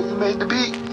You made the beat.